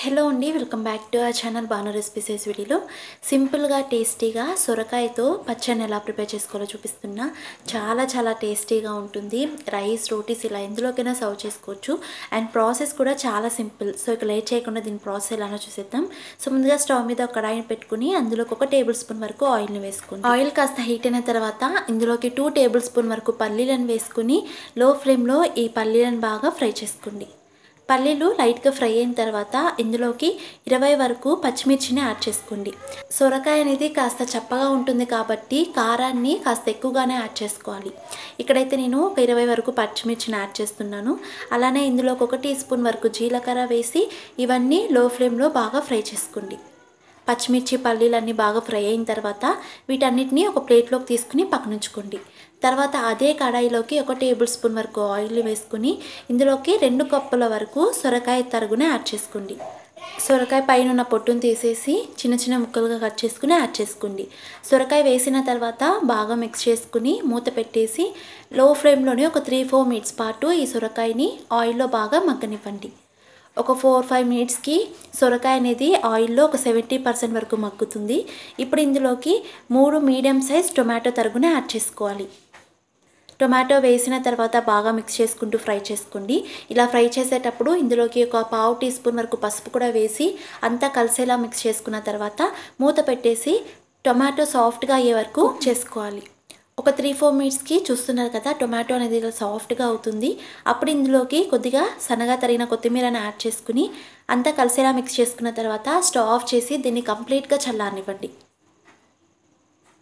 Hello అండి welcome back to a channel Banu recipes వీడియోలో. సింపుల్గా టేస్టీగా సొరకాయతో పచ్చడిని ఎలా ప్రిపేర్ చేసుకోవాలో చూపిస్తున్నా. చాలా చాలా టేస్టీగా ఉంటుంది. రైస్ రోటీస్ ఇలా ఎందులోకైనా సర్వ్ చేసుకోవచ్చు. అండ్ ప్రాసెస్ కూడా చాలా సింపుల్. సో ఇక లేట్ చేయకుండా దీని ప్రాసెస్ ఎలానో చూసేద్దాం. సో ముందుగా స్టవ్ మీద ఒక కడాయిని పెట్టుకుని అందులోకి ఒక టేబుల్ స్పూన్ వరకు ఆయిల్ని వేసుకుని ఆయిల్ కాస్త హీట్ అయిన తర్వాత ఇందులోకి టూ టేబుల్ స్పూన్ వరకు పల్లీలను వేసుకుని లో ఫ్లేమ్లో ఈ పల్లీలను బాగా ఫ్రై చేసుకోండి. పల్లీలు లైట్గా ఫ్రై అయిన తర్వాత ఇందులోకి ఇరవై వరకు పచ్చిమిర్చిని యాడ్ చేసుకోండి. సొరకాయ అనేది కాస్త చప్పగా ఉంటుంది కాబట్టి కారాన్ని కాస్త ఎక్కువగానే యాడ్ చేసుకోవాలి. ఇక్కడైతే నేను ఒక ఇరవై వరకు పచ్చిమిర్చిని యాడ్ చేస్తున్నాను. అలానే ఇందులోకి ఒక టీ స్పూన్ వరకు జీలకర్ర వేసి ఇవన్నీ లో ఫ్లేమ్లో బాగా ఫ్రై చేసుకోండి. పచ్చిమిర్చి పల్లీలన్నీ బాగా ఫ్రై అయిన తర్వాత వీటన్నిటిని ఒక ప్లేట్లోకి తీసుకుని పక్కనుంచుకోండి. తర్వాత అదే కడాయిలోకి ఒక టేబుల్ స్పూన్ వరకు ఆయిల్ వేసుకుని ఇందులోకి రెండు కప్పుల వరకు సొరకాయ తరుగుని యాడ్ చేసుకోండి. సొరకాయ పైన ఉన్న పొట్టును తీసేసి చిన్న చిన్న ముక్కలుగా కట్ చేసుకుని యాడ్ చేసుకోండి. సొరకాయ వేసిన తర్వాత బాగా మిక్స్ చేసుకుని మూత పెట్టేసి లో ఫ్లేమ్లోనే ఒక త్రీ ఫోర్ మినిట్స్ పాటు ఈ సొరకాయని ఆయిల్లో బాగా మగ్గనివ్వండి. ఒక ఫోర్ ఫైవ్ మినిట్స్కి సొరకాయ అనేది ఆయిల్లో ఒక సెవెంటీ పర్సెంట్ వరకు మగ్గుతుంది. ఇప్పుడు ఇందులోకి మూడు మీడియం సైజ్ టొమాటో తరుగునే యాడ్ చేసుకోవాలి. టొమాటో వేసిన తర్వాత బాగా మిక్స్ చేసుకుంటూ ఫ్రై చేసుకోండి. ఇలా ఫ్రై చేసేటప్పుడు ఇందులోకి ఒక పావు టీ స్పూన్ వరకు పసుపు కూడా వేసి అంతా కలిసేలా మిక్స్ చేసుకున్న తర్వాత మూత పెట్టేసి టొమాటో సాఫ్ట్గా అయ్యే వరకు చేసుకోవాలి. ఒక త్రీ ఫోర్ మినిట్స్కి చూస్తున్నారు కదా టొమాటో అనేది ఇలా సాఫ్ట్గా అవుతుంది. అప్పుడు ఇందులోకి కొద్దిగా సన్నగా తరిగిన కొత్తిమీరని యాడ్ చేసుకుని అంతా కలిసేలా మిక్స్ చేసుకున్న తర్వాత స్టవ్ ఆఫ్ చేసి దీన్ని కంప్లీట్గా చల్లారనివ్వండి.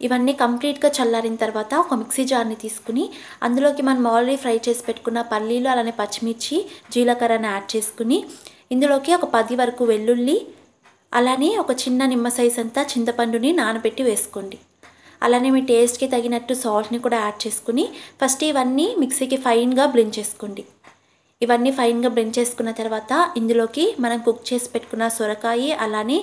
ఇవన్నీ కంప్లీట్గా చల్లారిన తర్వాత ఒక మిక్సీ జార్ని తీసుకుని అందులోకి మనం ఆల్రెడీ ఫ్రై చేసి పెట్టుకున్న పల్లీలు అలానే పచ్చిమిర్చి జీలకర్రని యాడ్ చేసుకుని ఇందులోకి ఒక పది వరకు వెల్లుల్లి అలానే ఒక చిన్న నిమ్మ సైజ్ అంతా చింతపండుని నానబెట్టి వేసుకోండి. అలానే మీ టేస్ట్కి తగినట్టు సాల్ట్ని కూడా యాడ్ చేసుకుని ఫస్ట్ ఇవన్నీ మిక్సీకి ఫైన్గా బ్లెండ్ చేసుకోండి. ఇవన్నీ ఫైన్గా బ్లెండ్ చేసుకున్న తర్వాత ఇందులోకి మనం కుక్ చేసి పెట్టుకున్న సొరకాయ అలానే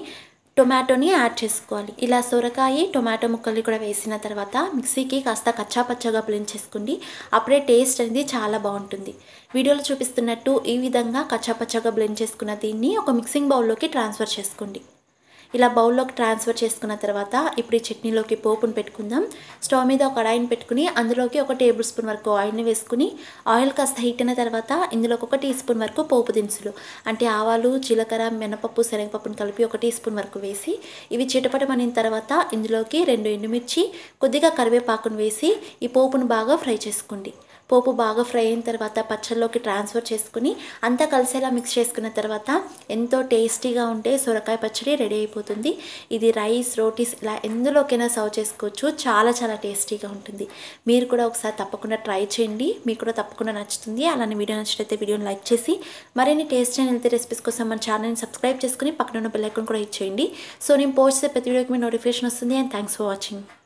టొమాటోని యాడ్ చేసుకోవాలి. ఇలా సొరకాయ టొమాటో ముక్కల్ని కూడా వేసిన తర్వాత మిక్సీకి కాస్త కచ్చా పచ్చగా బ్లెండ్ చేసుకోండి. అప్పుడే టేస్ట్ అనేది చాలా బాగుంటుంది. వీడియోలో చూపిస్తున్నట్టు ఈ విధంగా కచ్చా పచ్చగా బ్లెండ్ చేసుకున్న దీన్ని ఒక మిక్సింగ్ బౌల్లోకి ట్రాన్స్ఫర్ చేసుకోండి. ఇలా బౌల్లోకి ట్రాన్స్ఫర్ చేసుకున్న తర్వాత ఇప్పుడు ఈ చట్నీలోకి పోపును పెట్టుకుందాం. స్టవ్ మీద ఒక కడాయిని పెట్టుకుని అందులోకి ఒక టేబుల్ స్పూన్ వరకు ఆయిల్ని వేసుకుని ఆయిల్ కాస్త హీట్ అయిన తర్వాత ఇందులోకి ఒక టీ స్పూన్ వరకు పోపు దినుసులు అంటే ఆవాలు జీలకర్ర మినపప్పు శనగపప్పును కలిపి ఒక టీ స్పూన్ వరకు వేసి ఇవి చిటపటమనిన తర్వాత ఇందులోకి రెండు ఎండుమిర్చి కొద్దిగా కరివేపాకును వేసి ఈ పోపును బాగా ఫ్రై చేసుకోండి. పోపు బాగా ఫ్రై అయిన తర్వాత పచ్చళ్ళలోకి ట్రాన్స్ఫర్ చేసుకుని అంతా కలిసేలా మిక్స్ చేసుకున్న తర్వాత ఎంతో టేస్టీగా ఉంటే సొరకాయ పచ్చడి రెడీ అయిపోతుంది. ఇది రైస్ రోటీస్ ఇలా ఎందులోకైనా సర్వ్ చేసుకోవచ్చు. చాలా చాలా టేస్టీగా ఉంటుంది. మీరు కూడా ఒకసారి తప్పకుండా ట్రై చేయండి. మీకు కూడా తప్పకుండా నచ్చుతుంది. అలానే వీడియో నచ్చినట్లయితే వీడియోని లైక్ చేసి మరిన్ని టేస్ట్ అండ్ హెల్తీ రెసిపీస్ కోసం మన ఛానల్ని సబ్స్క్రైబ్ చేసుకుని పక్కన ఉన్న బెల్లైకన్ కూడా ఇచ్చేయండి సో నేను పోస్ట్ చేసే ప్రతి వీడియోకి మీ నోటిఫికేషన్ వస్తుంది. And thanks for watching